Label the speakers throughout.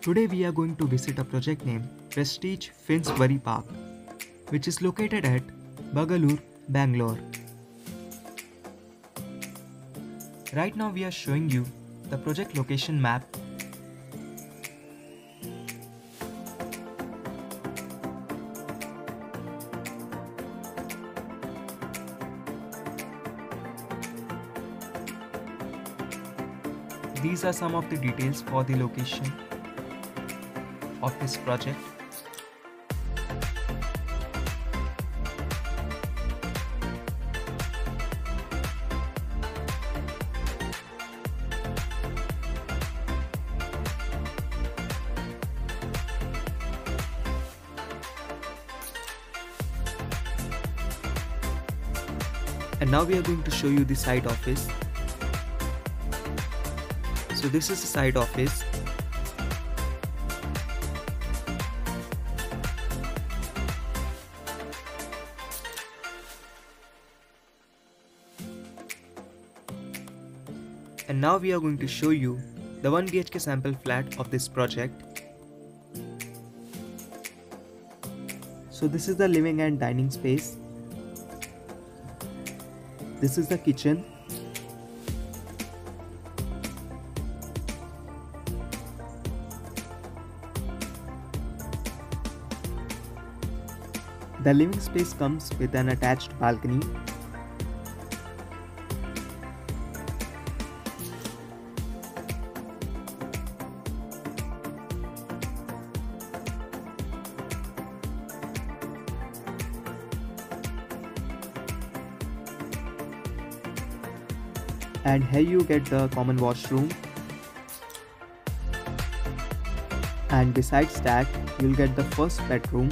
Speaker 1: Today we are going to visit a project named Prestige Finsbury Park, which is located at Bagalur, Bangalore. Right now we are showing you the project location map These are some of the details for the location of this project. And now we are going to show you the site office so this is the side office. And now we are going to show you the 1 BHK sample flat of this project. So this is the living and dining space. This is the kitchen The living space comes with an attached balcony. And here you get the common washroom. And besides that, you'll get the first bedroom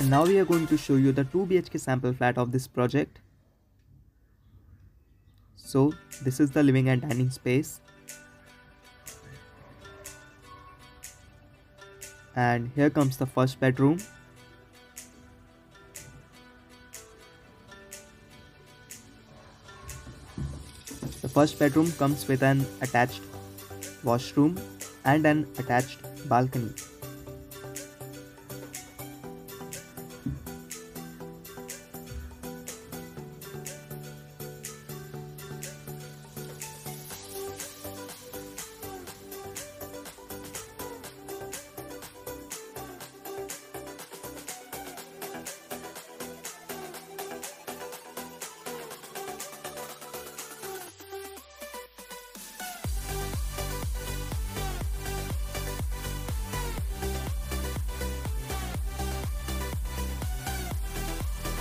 Speaker 1: And now we are going to show you the 2 BHK sample flat of this project. So this is the living and dining space. And here comes the first bedroom. The first bedroom comes with an attached washroom and an attached balcony.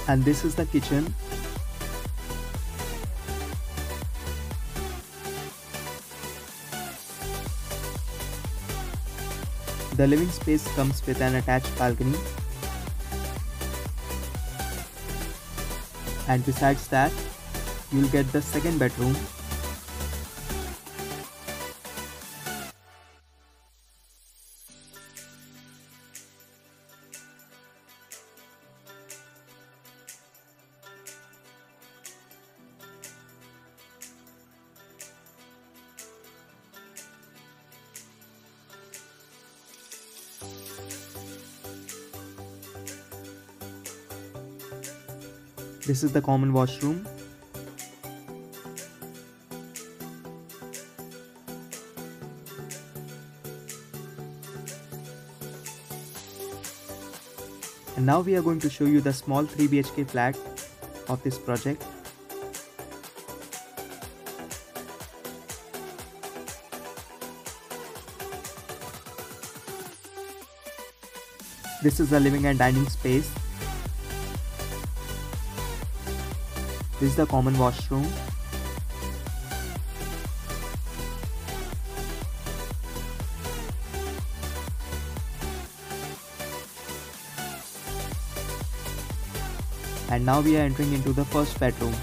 Speaker 1: And this is the kitchen. The living space comes with an attached balcony. And besides that you'll get the second bedroom This is the common washroom. And now we are going to show you the small 3 BHK flat of this project. This is the living and dining space This is the common washroom. And now we are entering into the first bedroom.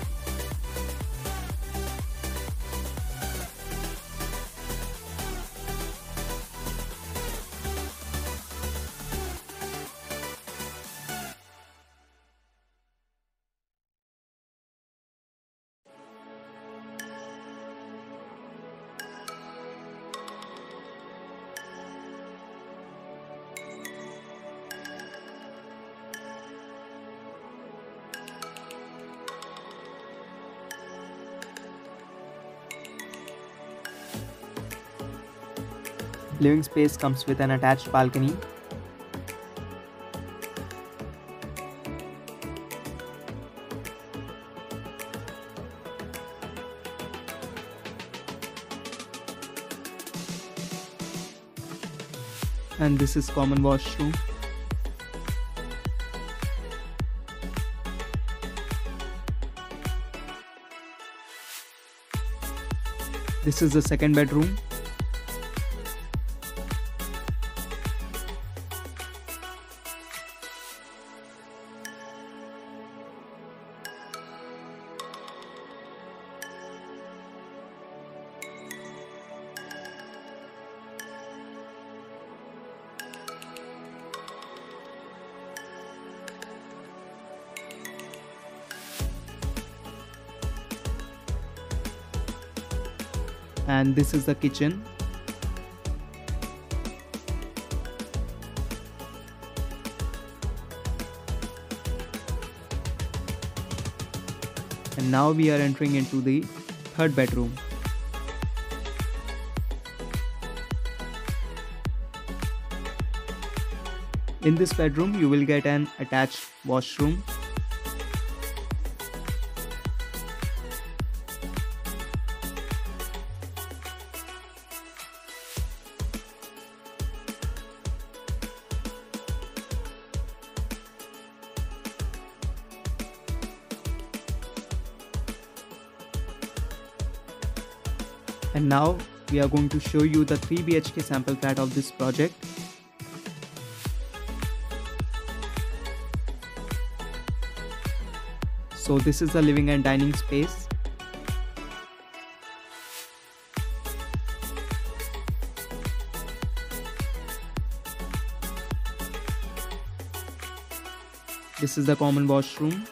Speaker 1: Living space comes with an attached balcony. And this is common washroom. This is the second bedroom. And this is the kitchen. And now we are entering into the third bedroom. In this bedroom you will get an attached washroom and now we are going to show you the 3 BHK sample flat of this project. So this is the living and dining space. This is the common washroom.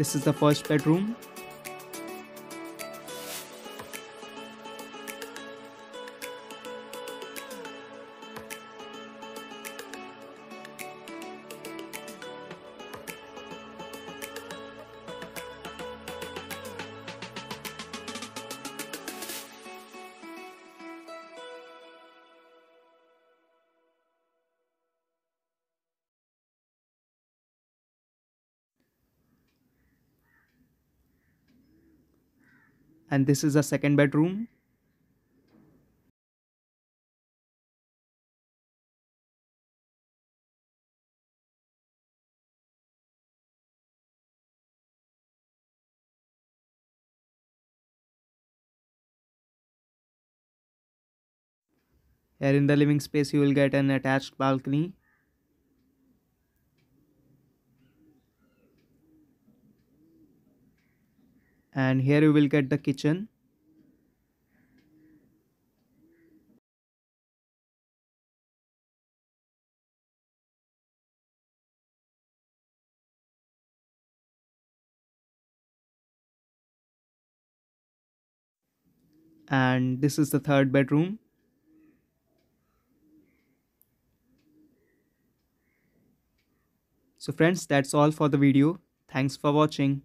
Speaker 1: This is the first bedroom. And this is the second bedroom. Here in the living space you will get an attached balcony and here you will get the kitchen. And this is the third bedroom. So friends that's all for the video. Thanks for watching